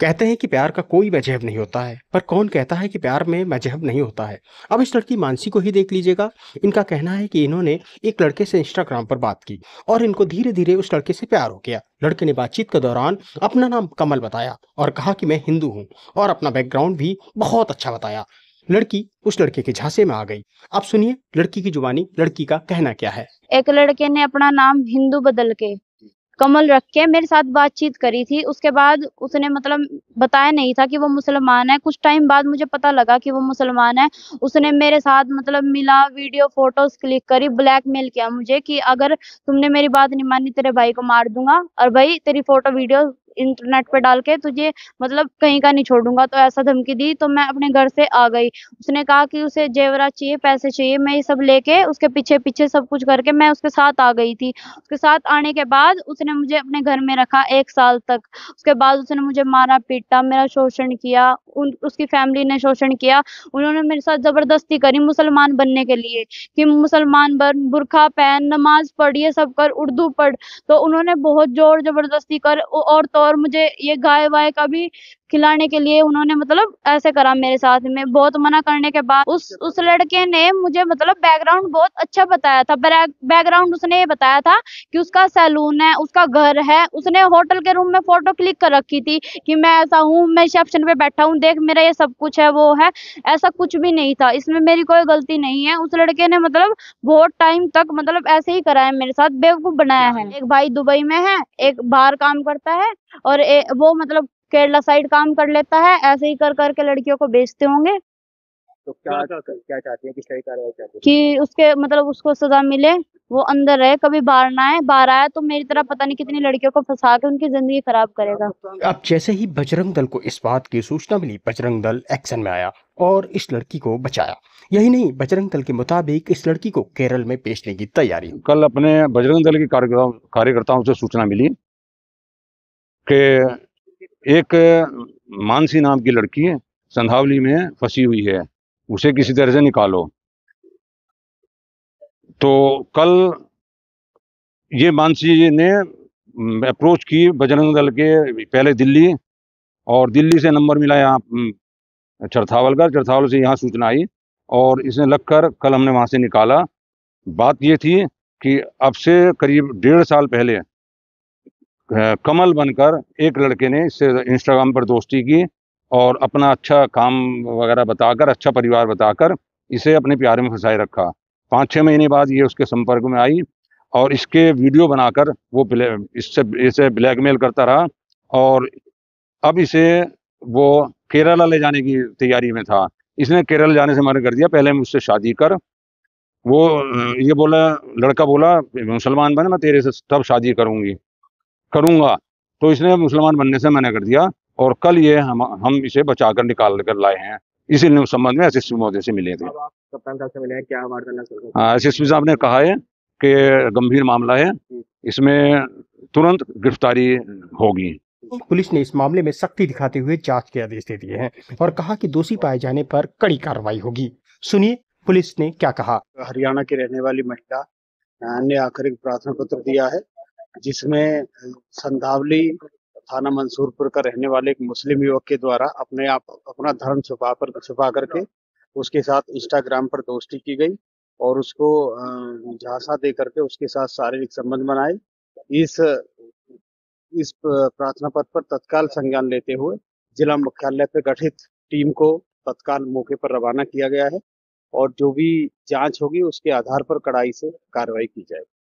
कहते हैं कि प्यार का कोई मज़हब नहीं होता है, पर कौन कहता है कि प्यार में मज़हब नहीं होता है? अब इस लड़की मानसी को ही देख लीजिएगा। इनका कहना है कि इन्होंने एक लड़के से इंस्टाग्राम पर बात की और इनको धीरे धीरे उस लड़के से प्यार हो गया। लड़के ने बातचीत के दौरान अपना नाम कमल बताया और कहा कि मैं हिंदू हूँ और अपना बैकग्राउंड भी बहुत अच्छा बताया। लड़की उस लड़के के झांसे में आ गई। अब सुनिए, लड़की की जुबानी, लड़की का कहना क्या है? एक लड़के ने अपना नाम हिंदू बदल के कमल रख के मेरे साथ बातचीत करी थी। उसके बाद उसने मतलब बताया नहीं था कि वो मुसलमान है। कुछ टाइम बाद मुझे पता लगा कि वो मुसलमान है। उसने मेरे साथ मतलब मिला वीडियो फ़ोटोज़ क्लिक करी ब्लैकमेल किया मुझे कि अगर तुमने मेरी बात नहीं मानी, तेरे भाई को मार दूँगा। और भाई, तेरी फ़ोटो वीडियो इंटरनेट पे डाल के तुझे मतलब कहीं का नहीं छोड़ूँगा। तो ऐसा धमकी दी तो मैं अपने घर से आ गई। उसने कहा कि उसे जेवरा चाहिए, पैसे चाहिए, मैं ये सब लेके उसके पीछे पीछे सब कुछ करके मैं उसके साथ आ गई थी। उसके साथ आने के बाद उसने मुझे अपने घर में रखा एक साल तक। उसके बाद उसने मुझे मारा, पीटा, मेरा शोषण किया, उन, उसकी फैमिली ने शोषण किया। उन्होंने मेरे साथ ज़बरदस्ती करी मुसलमान बनने के लिए कि मुसलमान बन, बुरखा पहन, नमाज़ पढ़, ये सब कर, उर्दू पढ़। तो उन्होंने बहुत ज़ोर ज़बरदस्ती कर और तो और मुझे ये गाय वाय का भी खिलाने के लिए उन्होंने मतलब ऐसे करा मेरे साथ में बहुत मना करने के बाद उस उस लड़के ने मुझे मतलब बैकग्राउंड बहुत अच्छा बताया था बैकग्राउंड उसने ये बताया था कि उसका सैलून है उसका घर है उसने होटल के रूम में फ़ोटो क्लिक कर रखी थी कि मैं ऐसा हूँ मैं रिसेप्शन पे बैठा हूँ देख मेरा ये सब कुछ है वो है ऐसा कुछ भी नहीं था इसमें मेरी कोई गलती नहीं है। उस लड़के ने मतलब बहुत टाइम तक मतलब ऐसे ही कराया मेरे साथ बेवकूफ़ बनाया है। एक भाई दुबई में है एक बाहर काम करता है और ए, वो मतलब केरला साइड काम कर लेता है ऐसे ही कर करके लड़कियों को बेचते होंगे। तो क्या क्या चाहती हैं? कि सही कार्रवाई चाहती कि उसके मतलब उसको सजा मिले वो अंदर रहे कभी बाहर ना आए। बाहर आया तो मेरी तरह पता नहीं कितनी लड़कियों को फंसा के उनकी ज़िंदगी खराब करेगा। अब जैसे ही बजरंग दल को इस बात की सूचना मिली बजरंग दल एक्शन में आया और इस लड़की को बचाया। यही नहीं बजरंग दल के मुताबिक इस लड़की को केरल में पेशने की तैयारी कल अपने बजरंग दल के कार्यकर्ताओं से सूचना मिली कि एक, मानसी नाम की लड़की है संधावली में फंसी हुई है। उसे किसी तरह से निकालो। तो कल ये मानसी ने अप्रोच की बजरंग दल के पहले दिल्ली और दिल्ली से नंबर मिला यहाँ चरथावल का। चरथावल से यहाँ सूचना आई और इसने लगकर कल हमने वहाँ से निकाला। बात ये थी कि अब से करीब डेढ़ साल पहले कमल बनकर एक लड़के ने इससे इंस्टाग्राम पर दोस्ती की और अपना अच्छा काम वगैरह बताकर अच्छा परिवार बताकर इसे अपने प्यार में फंसाए रखा। पाँच छः महीने बाद ये उसके संपर्क में आई और इसके वीडियो बनाकर वो इससे, इसे ब्लैकमेल करता रहा और अब इसे वो केरला ले जाने की तैयारी में था। इसने केरल जाने से मना कर दिया। पहले मुझसे शादी कर। वो ये बोला, लड़का बोला, मुसलमान बने, मैं तेरे से तब शादी करूँगी। करूँगा। तो इसने मुसलमान बनने से मना कर दिया और कल ये हम हम इसे बचा कर निकाल कर लाए हैं। इसी संबंध में एस एस महोदय से मिले थे। हाँ एस एस साहब ने कहा है कि गंभीर मामला है। इसमें तुरंत गिरफ्तारी होगी। पुलिस ने इस मामले में सख्ती दिखाते हुए जाँच के आदेश दे दिए हैं और कहा कि दोषी पाए जाने पर कड़ी कार्रवाई होगी। सुनिए पुलिस ने क्या कहा? हरियाणा की रहने वाली महिला ने आखिर एक प्रार्थना पत्र दिया है। जिसमें संधावली थाना मंसूरपुर का रहने वाले एक मुस्लिम युवक के द्वारा अपने आप, अपना धर्म छुपा कर छुपा करके उसके साथ इंस्टाग्राम पर दोस्ती की गई और उसको झांसा दे करके उसके साथ शारीरिक संबंध बनाए। इस इस प्रार्थना पत्र पर तत्काल संज्ञान लेते हुए जिला मुख्यालय पर गठित टीम को तत्काल मौके पर रवाना किया गया है और जो भी जाँच होगी उसके आधार पर कड़ाई से कार्रवाई की जाएगी।